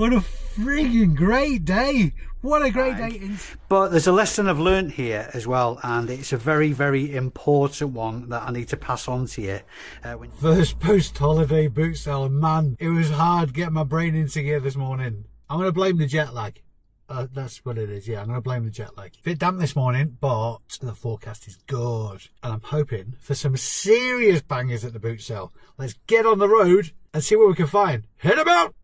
What a frigging great day. What a great day. But there's a lesson I've learned here as well, and it's a very, very important one that I need to pass on to you. Uh, when- First post-holiday boot sale, man, it was hard getting my brain into gear this morning. I'm going to blame the jet lag. Uh, that's what it is, yeah. I'm going to blame the jet lag. Bit damp this morning, but the forecast is good. And I'm hoping for some serious bangers at the boot sale. Let's get on the road and see what we can find. Hit about!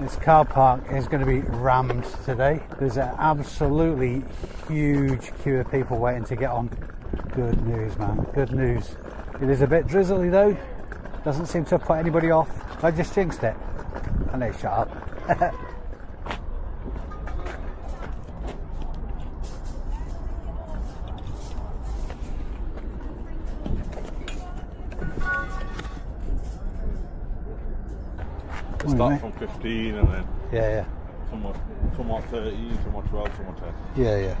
This car park is going to be rammed today. There's an absolutely huge queue of people waiting to get on. Good news, man. Good news. It is a bit drizzly though. Doesn't seem to have put anybody off. I just jinxed it. And they shut up. It starts from 15 and then Yeah, yeah. some are, some are 13, some are 12, some are 10. Yeah, yeah.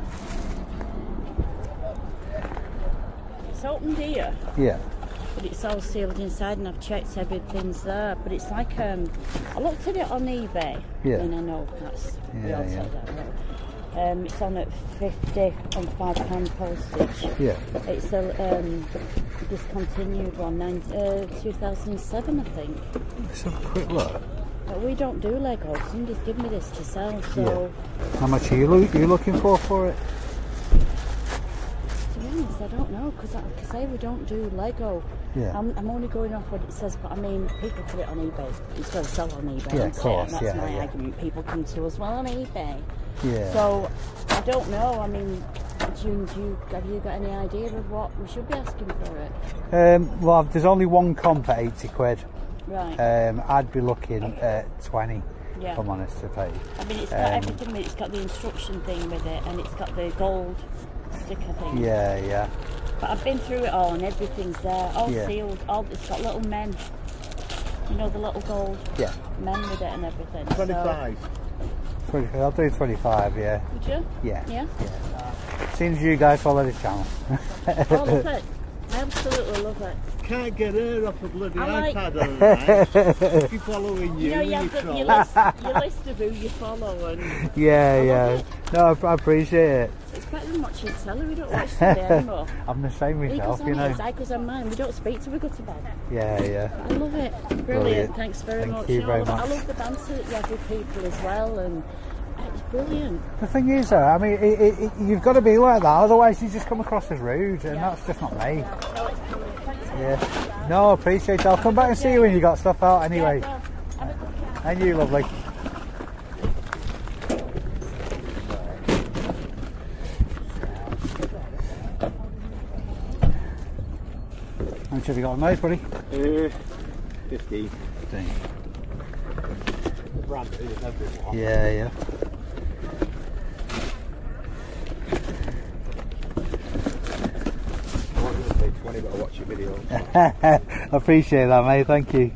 It's opened here, Yeah. but it's all sealed inside, and I've checked everything's there. But it's like um, I looked at it on eBay, Yeah. and I know that's we Yeah, all yeah. that. Right? Um, it's on at fifty on five pound postage. Yeah. It's a um, discontinued one, nine, uh, 2007, I think. Let's have a quick look. But we don't do Lego. Somebody's given me this to sell, so How much are you, lo- you looking for for it? to be honest, I don't know because, like I say, we don't do Lego. Yeah. I'm, I'm only going off what it says, but I mean, people put it on eBay. It's going to sell on eBay. Yeah, of course, That's yeah, my yeah. argument. People come to us well on eBay. Yeah. So I don't know. I mean, do you, do you, have you got any idea of what we should be asking for it? Um, well, there's only one comp at 80 quid. Right. Um, I'd be looking at 20, Yeah. if I'm honest, to pay. I mean, it's got um, everything. with it. It's got the instruction thing with it, and it's got the gold sticker thing. Yeah, yeah. But I've been through it all, and everything's there, all Yeah. sealed. All it's got little men. You know the little gold Yeah. men with it and everything. So, 25. 20, I'll do 25, yeah. would you? Yeah. Yeah. Seems you guys follow the channel. I love it. I absolutely love it. Can't get her off a bloody I like- iPad all right. Keep following you. You know, you have your your, list, your list of who you follow, and yeah, yeah. No, I, I appreciate it. it's better than watching telly. We don't watch telly anymore. I'm the same myself, you know. his, I goes on mine. We don't speak till we go to bed. Yeah, yeah. I love it. Brilliant. Brilliant. Thanks very Thank much. you know, very I, love, I much. love the banter that you have with people as well, and brilliant. The thing is, though, I mean, it, it, it, you've got to be like that, otherwise you just come across as rude, and that's just not me. No, it's brilliant. Thanks. Yeah. No, appreciate it. I'll come back and see you when you got stuff out anyway. Well, have a good time. And you, lovely. How much have you got on those, buddy? Uh, 15. brand new and everyone. Yeah, yeah. I want you to say 20, but I watch your video. I appreciate that, mate. Thank you.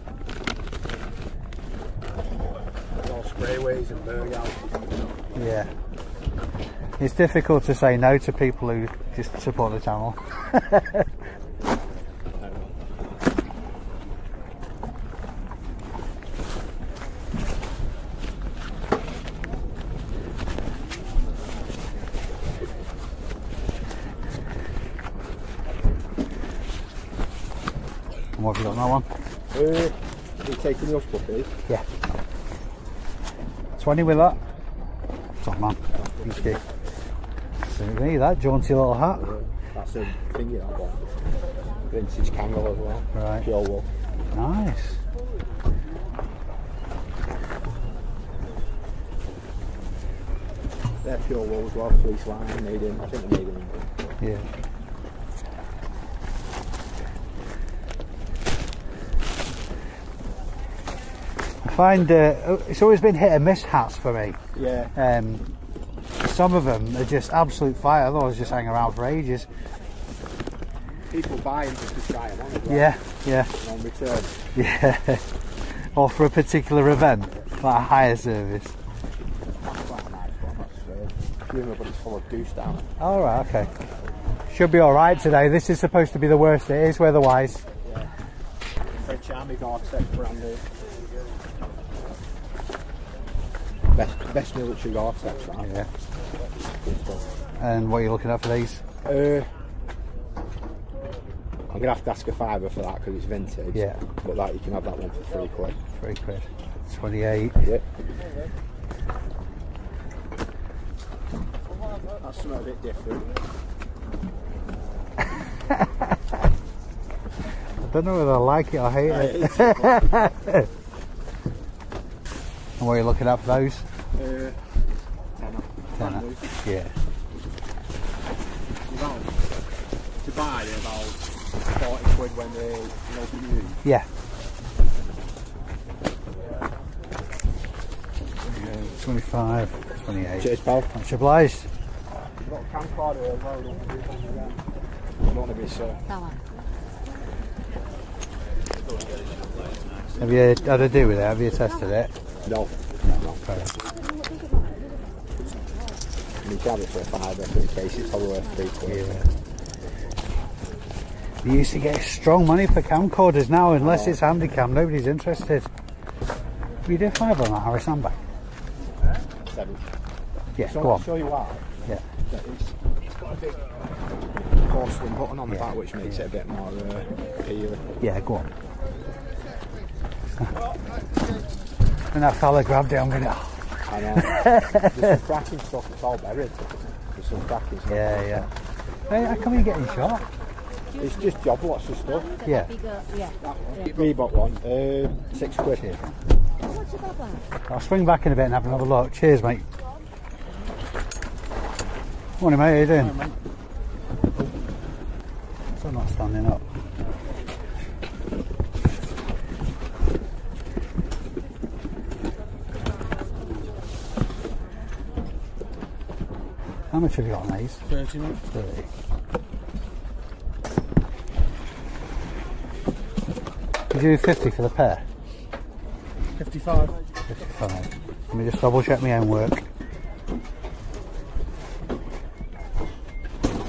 All sprayways and burg houses. Yeah. It's difficult to say no to people who just support the channel. what have you got on that one? Uh, you taking your? Yeah. 20 with that. Top man. Thank you. So me that jaunty little hat. That's a thingy that one. Vintage Kangol as well. Right. Pure wool. Nice. They're pure wool as well, fleece line, made in, I think they're made in England. Yeah. Find uh, it's always been hit and miss hats for me. Yeah. Um, some of them are just absolute fire, otherwise just hang around for ages. People buy them just to try them on well. Yeah, yeah, on return. yeah. or for a particular event, like a hire service. That's quite a nice one. That's presumably it's full of goose down. All right, okay. Should be alright today. This is supposed to be the worst it is weather-wise. French Army Gore-Tex brand new. Best, best military Gore-Tex, right? Yeah. And what are you looking at for these? Uh, I'm gonna have to ask a fiver for that because it's vintage. Yeah. But like you can have that one for three quid. Three quid. 28. Yeah. That's something a bit different. I don't know whether I like it or hate it. Uh, And what are you looking at for those? tenner. Tenner. Yeah. About, to buy they're about 40 quid when they you know be new. Yeah. 25, 28. Cheers pal. Much obliged. You've got a camcorder as well, don't you? I don't want to be so. That one. Have you had a do with it? Have you tested it? No. Okay. You can have it for a fiver for the case, it's probably worth three quid. Yeah. You used to get strong money for camcorders now, unless it's handycam, nobody's interested. We did five on that Harris handbag. Seven. Yeah, So go I'll on. show you why. Yeah. It's, it's got a big porcelain button on the Yeah. back which makes it a bit more uh, appealing. Yeah, go on. When that fella grabbed it, I'm gonna. I know. There's some cracking stuff, it's all buried. There's some cracking stuff. Yeah, yeah. Hey, how come you're getting shot? It's just job lots of stuff. Yeah. Yeah. Reebok one, uh, six quid. How much is that one? I'll swing back in a bit and have another look. Cheers, mate. Morning, mate. How you doing? So I'm not standing up. Much have you got on these? 30 mate. 30. Did you do 50 for the pair? 55. 55. Let me just double check my own work.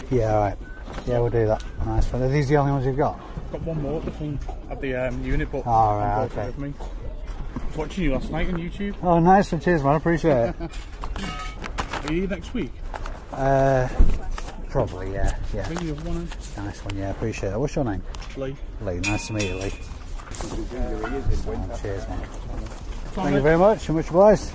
Yeah, alright. Yeah, we'll do that. Nice one. Are these the only ones you've got? Got one more at the at the um, unit, but Oh, right, I'm okay. with me. I was watching you last night on YouTube. Oh, nice. Cheers, man. I appreciate it. Are you next week? Uh, probably, yeah. Yeah. Bring the other one Nice one. Yeah, appreciate it. What's your name? Lee. Lee. Nice to meet you, Lee. Oh, cheers, man. Thank you very much. and Much obliged.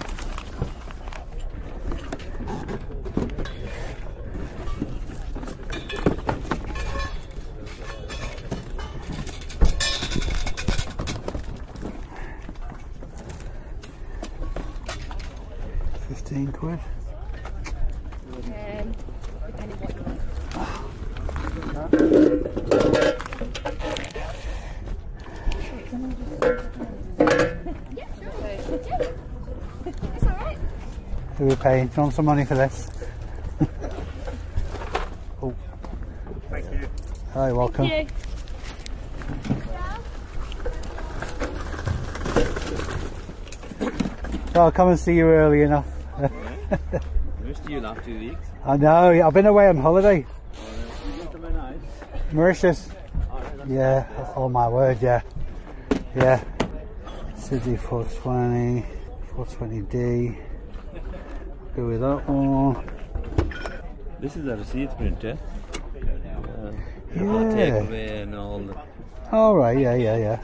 Fifteen quid. Um, depending what you want. It's alright. Who are we paying? Do you want some money for this? oh. Thank you. Hi, welcome. Yeah. So I'll come and see you early enough. Missed you last two weeks. I know, I've been away on holiday. Somewhere nice. Mauritius. Yeah, oh my word, yeah. Yeah. Sydney 420, 420D. Go with that one. This is a receipt printer. Uh, Yeah. Take and all the. All right, yeah, yeah, yeah.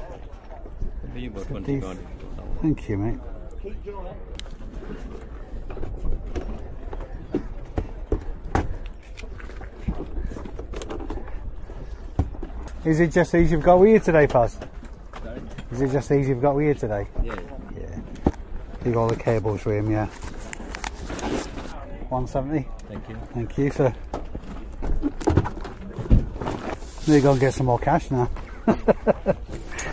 Pay about 20 Fifty. Thank you, mate. Is it just these you've got with you today, Paz? Sorry? Is it just these you've got with you today? Yeah. Yeah. You got all the cables with him, yeah. 170. Thank you. Thank you, sir. To go and get some more cash now.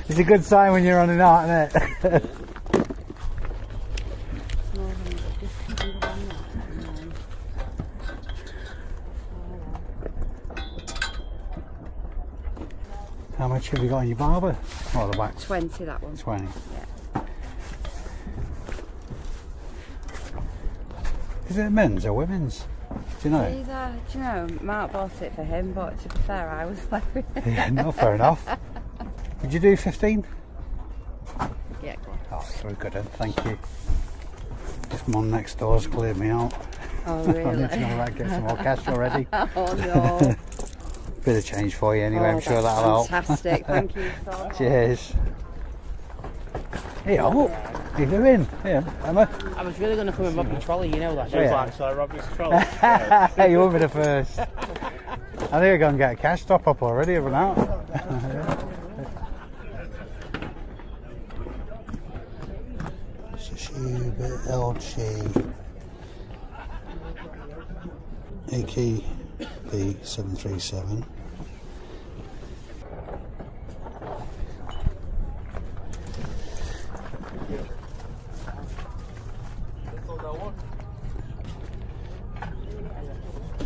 it's a good sign when you're running out, isn't it? More than just do the one there, and then- How much have you got in your Barbour? Oh, the back. 20 that one. 20. Yeah. Is it men's or women's? Do you know? Either, do you know, Mark bought it for him, but to be fair, I was wearing it. Yeah, no, fair enough. Would you do 15? Yeah, go on. Oh, very good then, thank you. This mum next door's cleared me out. Oh, I need to really? get some more cash already. oh, no. Bit of change for you anyway, oh, I'm sure that'll help. Fantastic. Thank you so much. Cheers. Hey, oh, how you doing? Yeah, Emma. I was really going to come and rob your trolley, you know that. She Yeah. like, so I robbed his trolley. you won't be the first. I think I'm going to get a cash top up already, run out. Sashuba LG AKB 737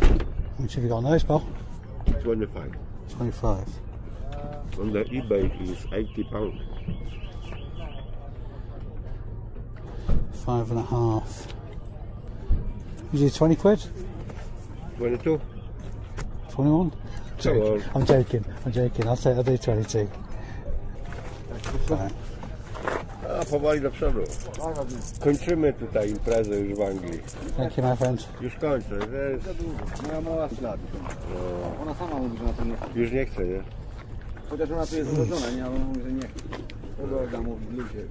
How much have you got on those, pal? 25. 25. Uh, on the eBay is 80 pounds. Five and a half. Is it 20 quid? 22. 21? Come on. I'm joking, I'm joking. I'll say I'll do 22. Right. A powoli do przodu. Kończymy tutaj imprezę już w Anglii. Thank you, my friend. Już kończę. Wiesz, Moja mała ślad. Ona sama mówi, że na to nie chce. już nie chcę, nie? Chociaż ona tu jest urodzona, nie? Ale ona mówi, że nie chce. Olga mówi, ludzie.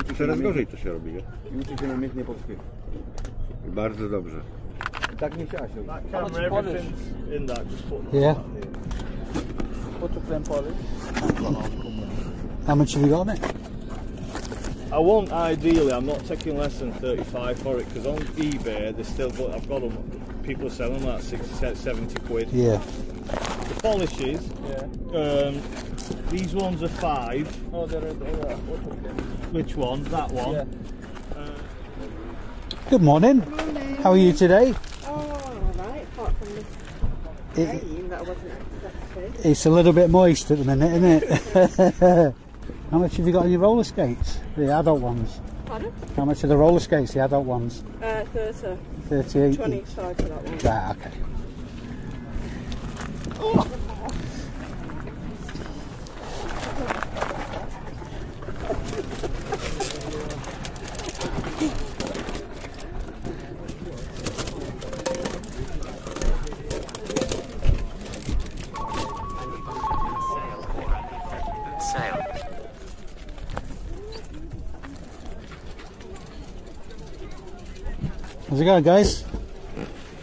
Uczy się Coraz gorzej to się robi, nie? I uczy się namiętnie polskiego. I bardzo dobrze. I tak nie chciała się. Camera, everything's in that. Just put Yeah. put the flame polish. How much have you got on it? I won't ideally. I'm not taking less than 35 for it because on eBay they still got. I've got them. People are selling that 60, 70 quid. Yeah. The polishes. Um, these ones are five. Oh, they're. they're Which one? That one. Good morning. Good morning. How are you today? Oh, alright, apart from this It, rain that I wasn't expecting. it's a little bit moist at the minute, isn't it? How much have you got on your roller skates? The adult ones. Pardon? How much are the roller skates, the adult ones? Uh, 30, 38 20 each. side for that one. Right, okay. How's it going, guys?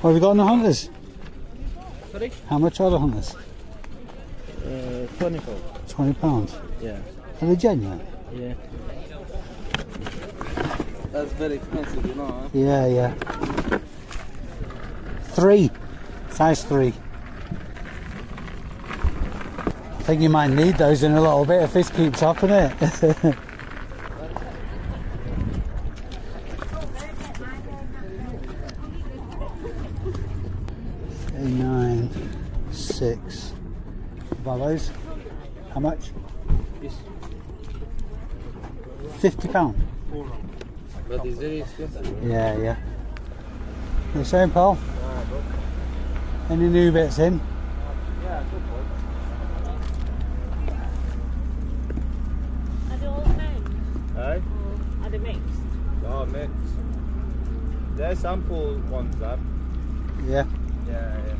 What have you got on the hunters? Sorry? How much are the hunters? Uh, 24. Twenty pounds. Yeah. Are they genuine? Yeah. That's very expensive, you know, huh? Yeah, yeah. Three. Size three. I think you might need those in a little bit if this keeps up in it. Three, nine, six. About those? How much? Fifty pound. But it's very expensive. Yeah, yeah. You saying, Paul? Any new bits in? Yeah, good point. Are they all mixed? Hey? Are they mixed? Oh, mix. They're sample ones, that. Yeah. Yeah, yeah.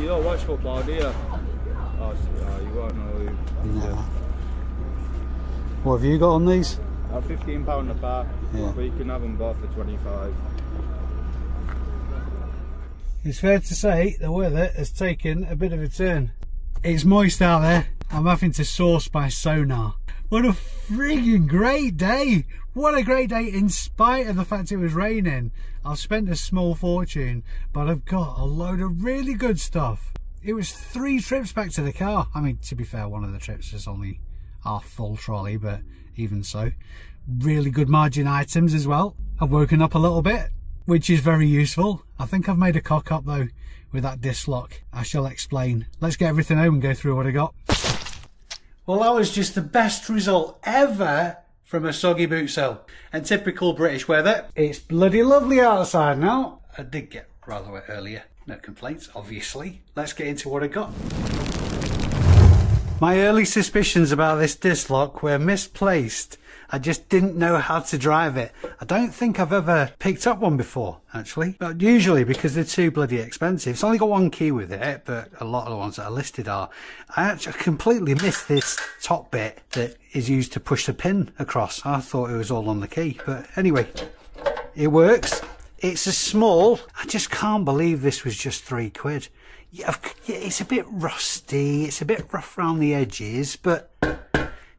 You don't watch football, do you? Oh, so, you won't know. No. What have you got on these? Uh, Fifteen pound a pair, Yeah. but you can have them both for twenty-five. It's fair to say the weather has taken a bit of a turn. It's moist out there. I'm having to source by sonar. What a frigging great day! What a great day in spite of the fact it was raining. I've spent a small fortune, but I've got a load of really good stuff. It was three trips back to the car. I mean, to be fair, one of the trips was only half full trolley, but even so. Really good margin items as well. I've woken up a little bit, which is very useful. I think I've made a cock up though with that disc lock. I shall explain. Let's get everything home and go through what I got. Well, that was just the best result ever from a soggy boot sale. And typical British weather, it's bloody lovely outside now. I did get rather wet earlier. No complaints, obviously. Let's get into what I got. My early suspicions about this disc lock were misplaced. I just didn't know how to drive it. I don't think I've ever picked up one before, actually. But usually because they're too bloody expensive. It's only got one key with it, but a lot of the ones that are listed are. I actually completely missed this top bit that is used to push the pin across. I thought it was all on the key. But anyway, it works. It's a small. I just can't believe this was just three quid. It's a bit rusty. It's a bit rough around the edges, but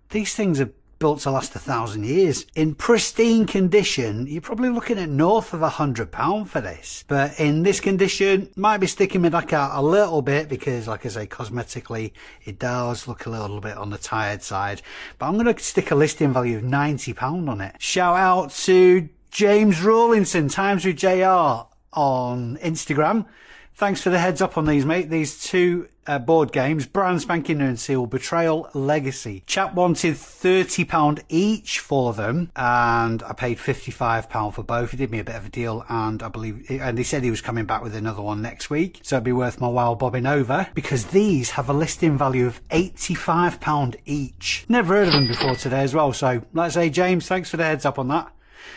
these things are built to last a thousand years. In pristine condition, you're probably looking at north of a hundred pound for this. But in this condition, might be sticking my neck out a little bit because, like I say, cosmetically, it does look a little bit on the tired side. But I'm going to stick a listing value of 90 pound on it. Shout out to James Rawlinson, Times with JR on Instagram. Thanks for the heads up on these, mate. These two uh, board games, brand spanking new and seal, Betrayal Legacy. Chap wanted £30 each for them, and I paid £55 for both. He did me a bit of a deal, and I believe, and he said he was coming back with another one next week, so it'd be worth my while bobbing over, because these have a listing value of £85 each. Never heard of them before today as well, so let's say, James, thanks for the heads up on that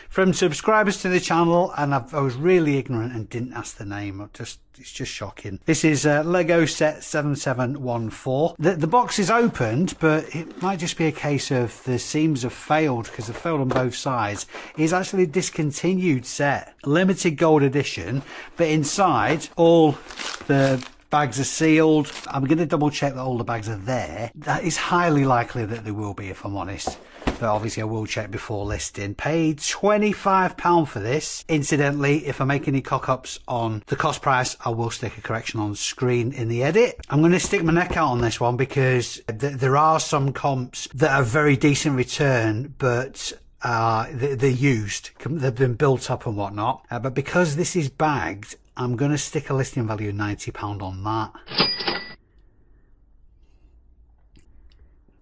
from subscribers to the channel, and I've, i was really ignorant and didn't ask the name. Just it's just shocking. This is uh, Lego Set 7714. The, the box is opened, but it might just be a case of the seams have failed because they've failed on both sides. It's actually a discontinued set, limited gold edition, but inside all the bags are sealed. I'm going to double check that all the bags are there. That is highly likely that they will be, if I'm honest but obviously I will check before listing. Paid £25 for this. Incidentally, if I make any cock-ups on the cost price, I will stick a correction on screen in the edit. I'm going to stick my neck out on this one because th there are some comps that are very decent return, but uh, they're used. They've been built up and whatnot. Uh, but because this is bagged, I'm going to stick a listing value of £90 on that.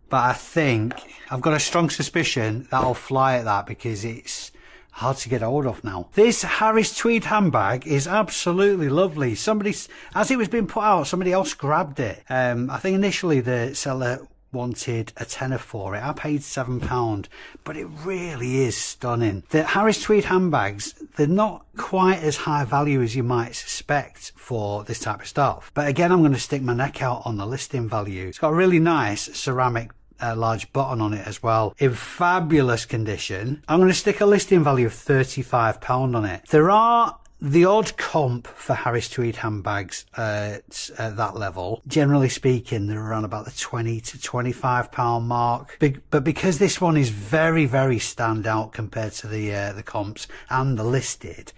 But I think I've got a strong suspicion that I'll fly at that because it's hard to get hold of now. This Harris Tweed handbag is absolutely lovely. Somebody, as it was being put out, somebody else grabbed it. Um, I think initially the seller wanted a tenner for it. I paid seven pound, but it really is stunning. The Harris Tweed handbags, they're not quite as high value as you might suspect for this type of stuff. But again, I'm going to stick my neck out on the listing value. It's got a really nice ceramic a large button on it as well in fabulous condition. I'm going to stick a listing value of £35 on it. There are the odd comp for Harris Tweed handbags at, at, that level, generally speaking, they're around about the 20 to 25 pound mark. But because this one is very, very standout compared to the, uh, the comps and the listed,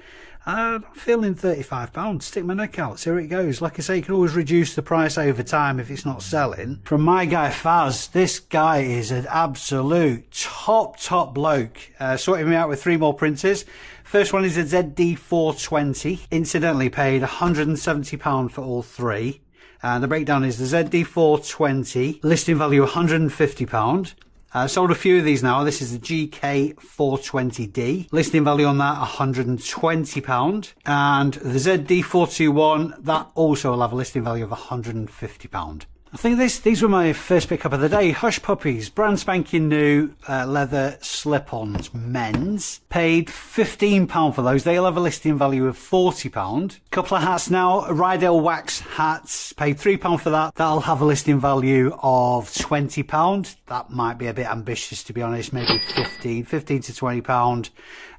I'm feeling £35. Stick my neck out, see where it goes. Like I say, you can always reduce the price over time if it's not selling. From my guy Faz, this guy is an absolute top, top bloke. Uh, sorting me out with three more printers. First one is a ZD420. Incidentally paid £170 for all three. And the breakdown is the ZD420, listing value £150. Uh, sold a few of these now. This is the GK420D. Listing value on that, £120. And the ZD421, that also will have a listing value of £150. I think this these were my first pickup of the day. Hush Puppies, brand spanking new uh, leather slip-ons, men's. Paid £15 for those. They'll have a listing value of £40. Couple of hats now. Rydell Wax hats. Paid £3 for that. That'll have a listing value of £20. That might be a bit ambitious to be honest. Maybe 15, 15 to £20.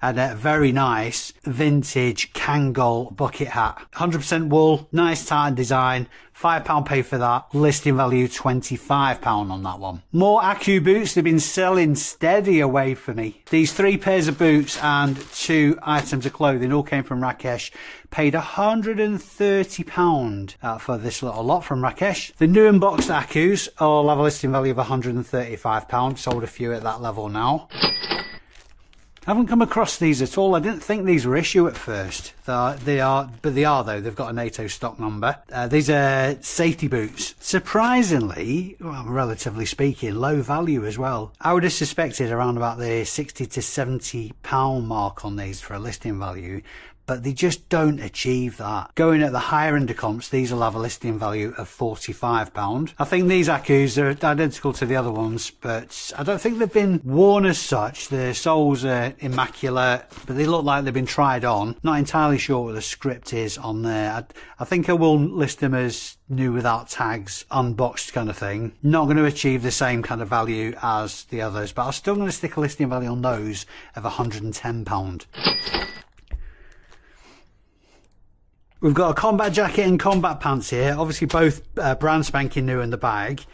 And a very nice vintage Kangol bucket hat. 100% wool, nice tartan design. £5 pay for that. Listing value £25 on that one. More Aku boots. They've been selling steady away for me. These three pairs of boots and two items of clothing all came from Rakesh. Paid £130 uh, for this little lot from Rakesh. The new unboxed Akus all have a listing value of £135. Sold a few at that level now. Haven't come across these at all. I didn't think these were issue at first. They are, they are but they are though. They've got a NATO stock number. Uh, these are safety boots. Surprisingly, well, relatively speaking, low value as well. I would have suspected around about the 60 to 70 pound mark on these for a listing value but they just don't achieve that. Going at the higher end of comps, these will have a listing value of £45. I think these Akus are identical to the other ones, but I don't think they've been worn as such. The soles are immaculate, but they look like they've been tried on. Not entirely sure what the script is on there. I, I think I will list them as new without tags, unboxed kind of thing. Not going to achieve the same kind of value as the others, but I'm still going to stick a listing value on those of £110. We've got a combat jacket and combat pants here, obviously both uh, brand spanking new in the bag.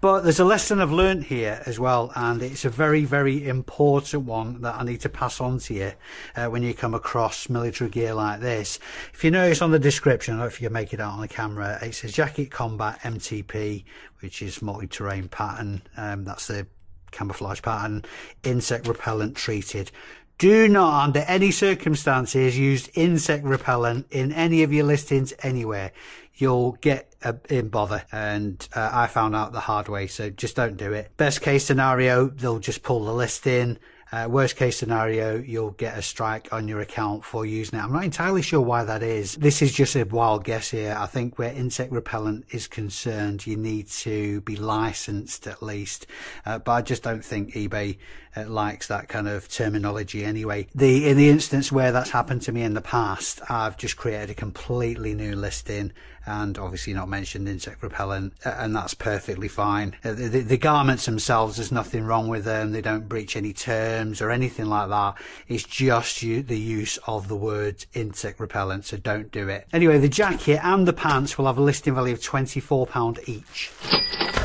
But there's a lesson I've learned here as well, and it's a very, very important one that I need to pass on to you uh, when you come across military gear like this. If you notice on the description, I don't know if you can make it out on the camera, it says Jacket Combat MTP, which is multi-terrain pattern. Um, that's the camouflage pattern, insect repellent treated. Do not, under any circumstances, use insect repellent in any of your listings anywhere. You'll get a, in bother. And uh, I found out the hard way, so just don't do it. Best case scenario, they'll just pull the listing. Uh, worst case scenario, you'll get a strike on your account for using it. I'm not entirely sure why that is. This is just a wild guess here. I think where insect repellent is concerned, you need to be licensed at least. Uh, but I just don't think eBay uh, likes that kind of terminology anyway. The in the instance where that's happened to me in the past, I've just created a completely new listing and obviously not mentioned insect repellent, and that's perfectly fine. Uh, the, the, the, garments themselves, there's nothing wrong with them. They don't breach any terms or anything like that. It's just you, the use of the word insect repellent, so don't do it. Anyway, the jacket and the pants will have a listing value of £24 each.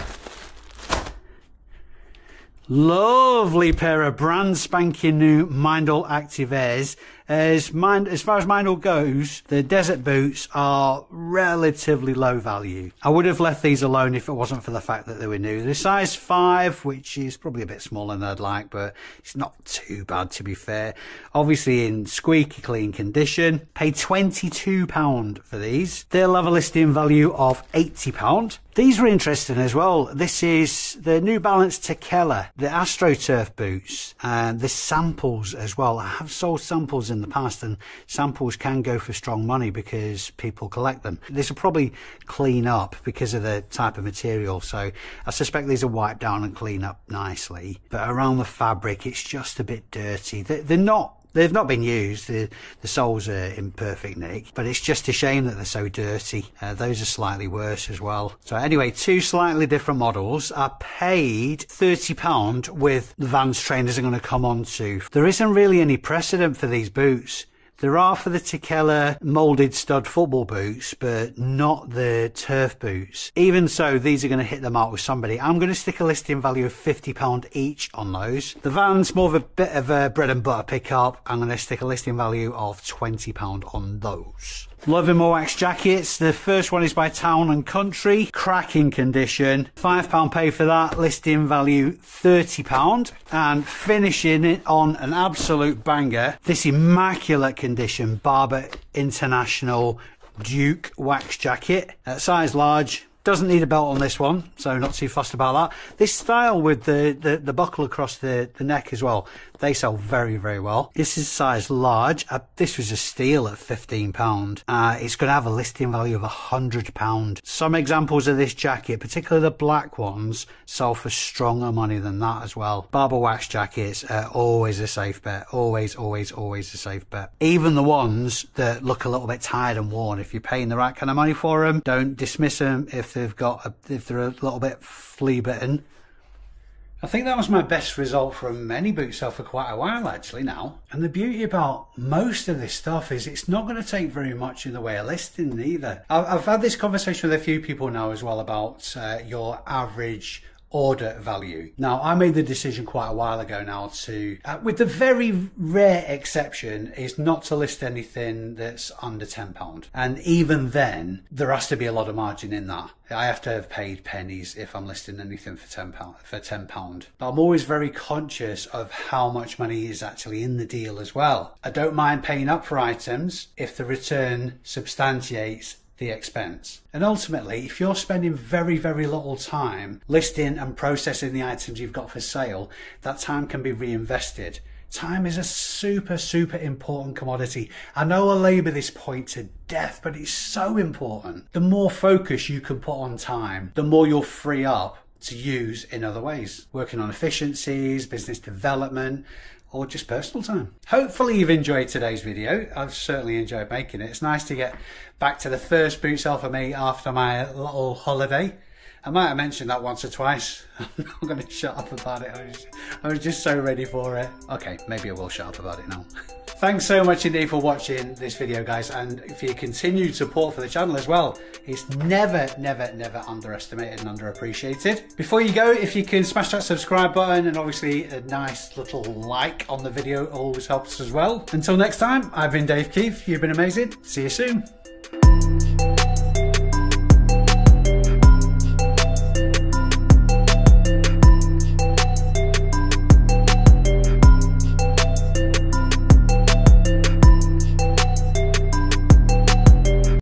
Lovely pair of brand spanking new Meindl Active Airs as, mind, as far as Meindl goes, the desert boots are relatively low value. I would have left these alone if it wasn't for the fact that they were new. They're size 5, which is probably a bit smaller than I'd like, but it's not too bad to be fair. Obviously in squeaky clean condition. Paid £22 for these. They'll have a listing value of £80. These were interesting as well. This is the New Balance Tekela, the AstroTurf boots, and the samples as well. I have sold samples in the past, and samples can go for strong money because people collect them. This will probably clean up because of the type of material, so I suspect these will wipe down and clean up nicely. But around the fabric, it's just a bit dirty. They're not They've not been used. The, the soles are in perfect nick, but it's just a shame that they're so dirty. Uh, those are slightly worse as well. So anyway, two slightly different models are paid £30 with the Vans trainers are going to come on to. There isn't really any precedent for these boots. There are for the Tekela moulded stud football boots, but not the turf boots. Even so, these are going to hit the mark with somebody. I'm going to stick a listing value of £50 each on those. The Vans, more of a bit of a bread and butter pickup. I'm going to stick a listing value of £20 on those. Loving my wax jackets. The first one is by Town and Country. Cracking condition. £5 pay for that. Listing value £30. And finishing it on an absolute banger. This immaculate condition Barbour International Duke wax jacket. Uh, size large. Doesn't need a belt on this one, so not too fussed about that. This style with the, the, the buckle across the, the neck as well. They sell very, very well. This is size large. Uh, this was a steal at £15. Uh, it's going to have a listing value of £100. Some examples of this jacket, particularly the black ones, sell for stronger money than that as well. Barbour wax jackets are always a safe bet. Always, always, always a safe bet. Even the ones that look a little bit tired and worn, if you're paying the right kind of money for them, don't dismiss them if they've got a, if they're a little bit flea bitten I think that was my best result from any boot sale for quite a while actually now. And the beauty about most of this stuff is it's not going to take very much in the way of listing either. I've had this conversation with a few people now as well about uh, your average order value. Now, I made the decision quite a while ago now to, uh, with the very rare exception, is not to list anything that's under £10. And even then, there has to be a lot of margin in that. I have to have paid pennies if I'm listing anything for ten pound for ten pound. But I'm always very conscious of how much money is actually in the deal as well. I don't mind paying up for items if the return substantiates the expense. And ultimately, if you're spending very, very little time listing and processing the items you've got for sale, that time can be reinvested. Time is a super, super important commodity. I know I labour this point to death, but it's so important. The more focus you can put on time, the more you'll free up to use in other ways. Working on efficiencies, business development, or just personal time. Hopefully you've enjoyed today's video. I've certainly enjoyed making it. It's nice to get back to the first boot sale for me after my little holiday. I might have mentioned that once or twice. I'm not going to shut up about it. I was, I was just so ready for it. Okay, maybe I will shut up about it now. Thanks so much indeed for watching this video, guys, and for your continued support for the channel as well. It's never, never, never underestimated and underappreciated. Before you go, if you can smash that subscribe button and obviously a nice little like on the video always helps as well. Until next time, I've been Dave Keeffe. You've been amazing. See you soon.